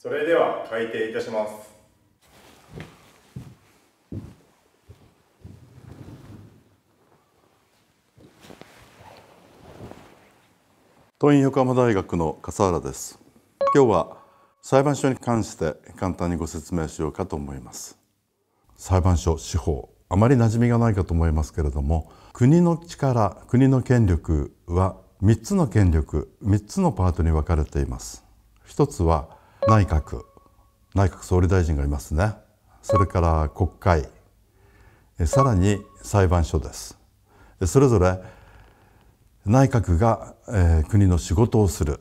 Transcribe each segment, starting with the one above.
それでは開廷いたします。東院横浜大学の笠原です。今日は裁判所に関して簡単にご説明しようかと思います。裁判所司法あまり馴染みがないかと思いますけれども国の力国の権力は3つの権力3つのパートに分かれています。一つは内閣内閣総理大臣がいますね。それから国会さらに裁判所です。それぞれ内閣が、えー、国の仕事をする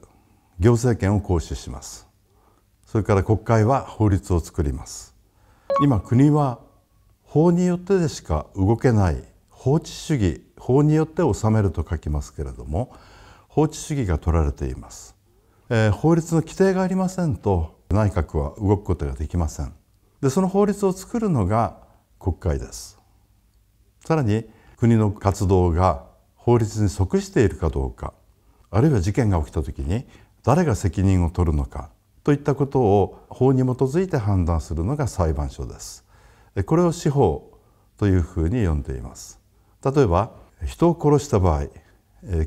行政権を行使します。それから国会は法律を作ります。今国は法によってでしか動けない法治主義法によって治めると書きますけれども法治主義が取られています、えー、法律の規定がありませんと内閣は動くことができません。でその法律を作るのが国会です。さらに国の活動が法律に即しているかどうかあるいは事件が起きた時に誰が責任を取るのかといったことを法に基づいて判断するのが裁判所です。これを司法というふうに呼んでいます。例えば人を殺した場合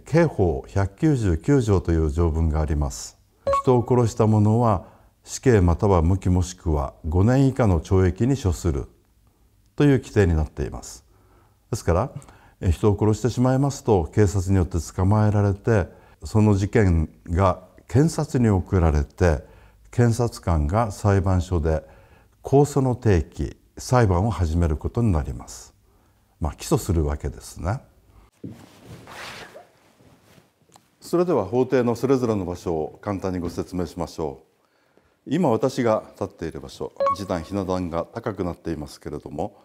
刑法199条という条文があります人を殺した者は死刑または無期もしくは5年以下の懲役に処するという規定になっていますですから人を殺してしまいますと警察によって捕まえられてその事件が検察に送られて検察官が裁判所で控訴の提起裁判を始めることになります。まあ、起訴するわけですね。それでは法廷のそれぞれの場所を簡単にご説明しましょう。今私が立っている場所示談ひな壇が高くなっていますけれども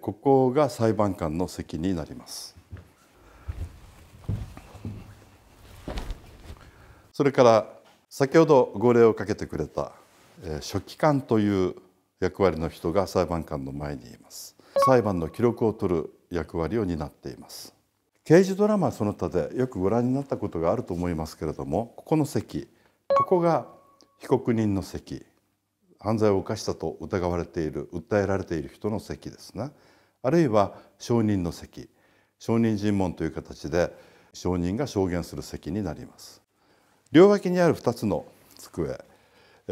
ここが裁判官の席になります。それから先ほど号令をかけてくれた書記官という役割の人が裁判官の前にいます。裁判の記録を取る役割を担っています。刑事ドラマその他でよくご覧になったことがあると思いますけれどもここの席ここが被告人の席犯罪を犯したと疑われている訴えられている人の席ですね。あるいは証人の席証人尋問という形で証人が証言する席になります。両脇にある2つの机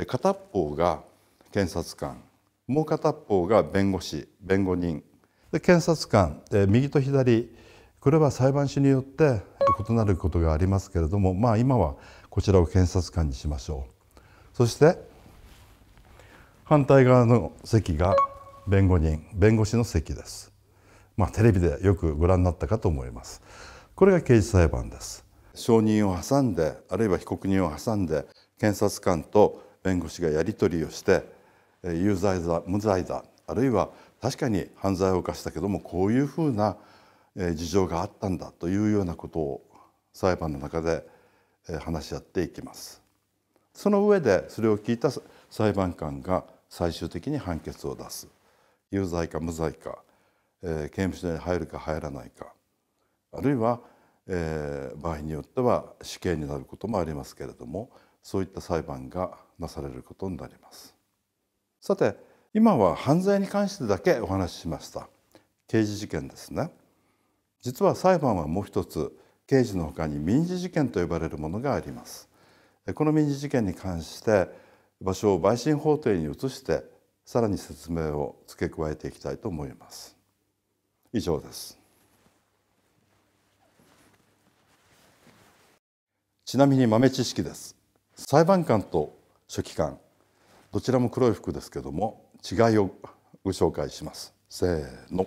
片方が検察官もう片方が弁護士弁護人。で検察官右と左これは裁判所によって異なることがありますけれどもまあ今はこちらを検察官にしましょう。そして反対側の席が弁護人弁護士の席です。まあテレビでよくご覧になったかと思います。これが刑事裁判です。証人を挟んであるいは被告人を挟んで検察官と弁護士がやり取りをして有罪だ無罪だあるいは確かに犯罪を犯したけどもこういうふうな事情があったんだというようなことを裁判の中で話し合っていきます。その上でそれを聞いた裁判官が最終的に判決を出す。有罪か無罪か、えー、刑務所に入るか入らないかあるいは、えー、場合によっては死刑になることもありますけれどもそういった裁判がなされることになります。さて今は犯罪に関してだけお話ししました。刑事事件ですね。実は裁判はもう一つ刑事のほかに民事事件と呼ばれるものがあります。この民事事件に関して場所を陪審法廷に移してさらに説明を付け加えていきたいと思います。以上です。ちなみに豆知識です。裁判官と書記官。どちらも黒い服ですけども違いをご紹介します。せーの。